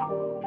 you